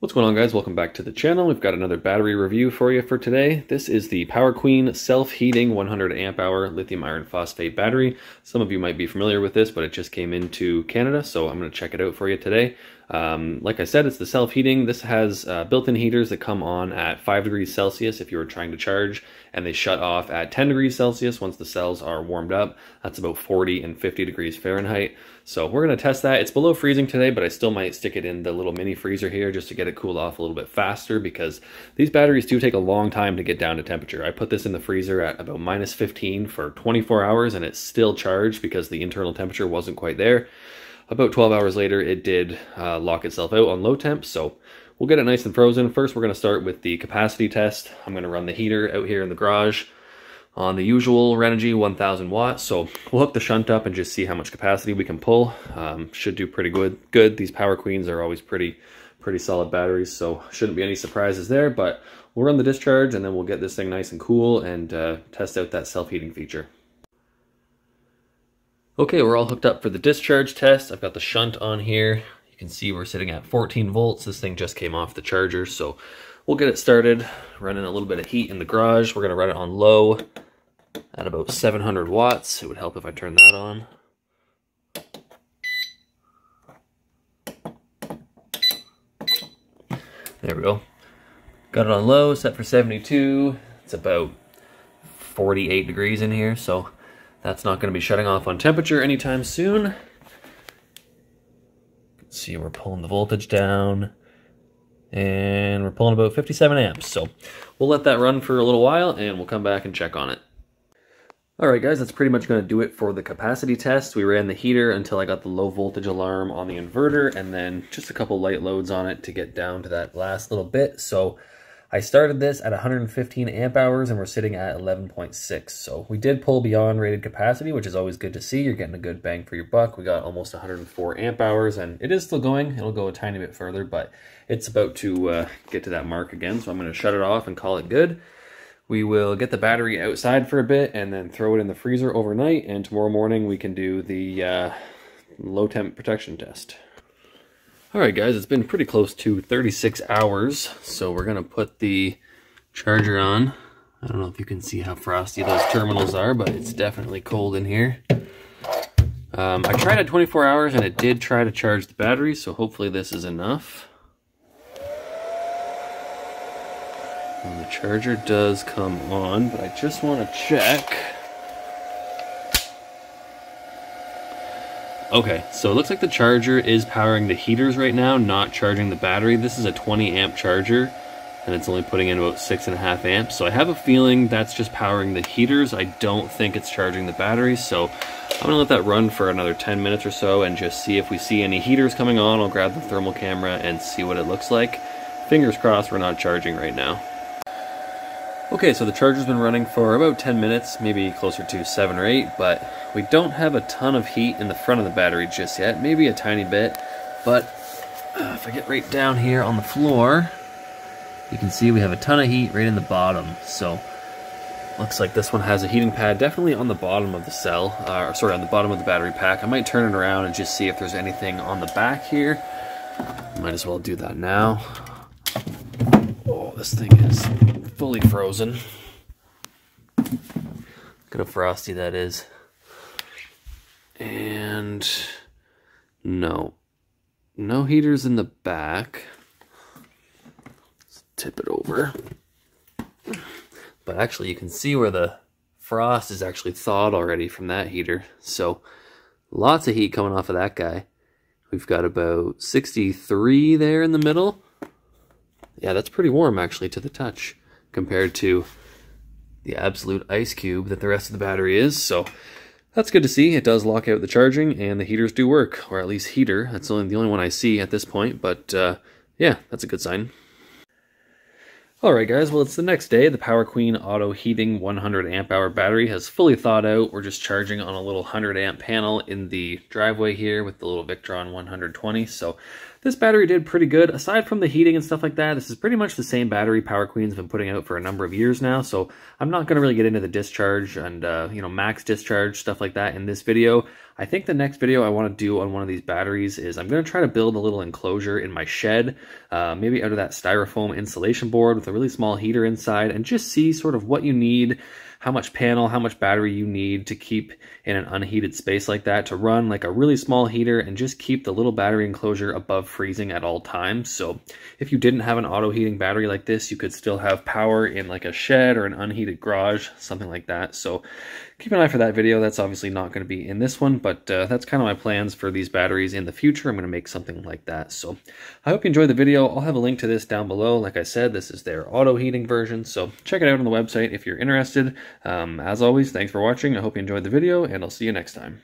What's going on guys? Welcome back to the channel. We've got another battery review for you for today. This is the Power Queen self-heating 100 amp hour lithium iron phosphate battery. Some of you might be familiar with this, but it just came into Canada, so I'm going to check it out for you today. Um, like I said, it's the self-heating. This has uh, built-in heaters that come on at 5 degrees Celsius if you were trying to charge, and they shut off at 10 degrees Celsius once the cells are warmed up. That's about 40 and 50 degrees Fahrenheit. So we're going to test that. It's below freezing today, but I still might stick it in the little mini freezer here just to get it cooled off a little bit faster because these batteries do take a long time to get down to temperature. I put this in the freezer at about minus 15 for 24 hours and it's still charged because the internal temperature wasn't quite there. About 12 hours later, it did uh, lock itself out on low temp, so we'll get it nice and frozen. First, we're going to start with the capacity test. I'm going to run the heater out here in the garage on the usual Renogy 1000 watts. So we'll hook the shunt up and just see how much capacity we can pull. Um, should do pretty good. Good. These Power Queens are always pretty, pretty solid batteries, so shouldn't be any surprises there. But we'll run the discharge and then we'll get this thing nice and cool and uh, test out that self-heating feature. Okay, we're all hooked up for the discharge test. I've got the shunt on here. You can see we're sitting at 14 volts. This thing just came off the charger, so we'll get it started. Running a little bit of heat in the garage. We're gonna run it on low at about 700 watts. It would help if I turn that on. There we go. Got it on low, set for 72. It's about 48 degrees in here, so that's not going to be shutting off on temperature anytime soon. See, we're pulling the voltage down. And we're pulling about 57 amps. So we'll let that run for a little while and we'll come back and check on it. Alright guys, that's pretty much going to do it for the capacity test. We ran the heater until I got the low voltage alarm on the inverter and then just a couple light loads on it to get down to that last little bit. So I started this at 115 amp hours and we're sitting at 11.6. So we did pull beyond rated capacity, which is always good to see. You're getting a good bang for your buck. We got almost 104 amp hours and it is still going. It'll go a tiny bit further, but it's about to uh, get to that mark again. So I'm going to shut it off and call it good. We will get the battery outside for a bit and then throw it in the freezer overnight. And tomorrow morning we can do the uh, low temp protection test. Alright guys, it's been pretty close to 36 hours, so we're going to put the charger on. I don't know if you can see how frosty those terminals are, but it's definitely cold in here. Um, I tried at 24 hours and it did try to charge the battery, so hopefully this is enough. And the charger does come on, but I just want to check. Okay, so it looks like the charger is powering the heaters right now, not charging the battery. This is a 20 amp charger, and it's only putting in about six and a half amps. So I have a feeling that's just powering the heaters. I don't think it's charging the battery, so I'm gonna let that run for another 10 minutes or so and just see if we see any heaters coming on. I'll grab the thermal camera and see what it looks like. Fingers crossed we're not charging right now. Okay, so the charger's been running for about 10 minutes, maybe closer to 7 or 8, but we don't have a ton of heat in the front of the battery just yet, maybe a tiny bit, but uh, if I get right down here on the floor, you can see we have a ton of heat right in the bottom, so looks like this one has a heating pad definitely on the bottom of the cell, uh, sorry, on the bottom of the battery pack. I might turn it around and just see if there's anything on the back here. Might as well do that now. This thing is fully frozen. Look at how frosty that is. And no, no heaters in the back. Let's tip it over. But actually you can see where the frost is actually thawed already from that heater. So lots of heat coming off of that guy. We've got about 63 there in the middle. Yeah, that's pretty warm actually to the touch compared to the absolute ice cube that the rest of the battery is. So that's good to see. It does lock out the charging and the heaters do work, or at least heater. That's only the only one I see at this point, but uh, yeah, that's a good sign. Alright guys, well it's the next day. The Power Queen Auto Heating 100 amp hour battery has fully thawed out. We're just charging on a little 100 amp panel in the driveway here with the little Victron 120. So this battery did pretty good. Aside from the heating and stuff like that, this is pretty much the same battery Power Queen's been putting out for a number of years now, so I'm not going to really get into the discharge and, uh, you know, max discharge, stuff like that in this video. I think the next video I want to do on one of these batteries is I'm going to try to build a little enclosure in my shed, uh, maybe out of that styrofoam insulation board with a really small heater inside, and just see sort of what you need how much panel, how much battery you need to keep in an unheated space like that to run like a really small heater and just keep the little battery enclosure above freezing at all times. So if you didn't have an auto heating battery like this, you could still have power in like a shed or an unheated garage, something like that. So keep an eye for that video. That's obviously not going to be in this one, but uh, that's kind of my plans for these batteries in the future. I'm going to make something like that. So I hope you enjoyed the video. I'll have a link to this down below. Like I said, this is their auto heating version, so check it out on the website if you're interested. Um, as always, thanks for watching. I hope you enjoyed the video, and I'll see you next time.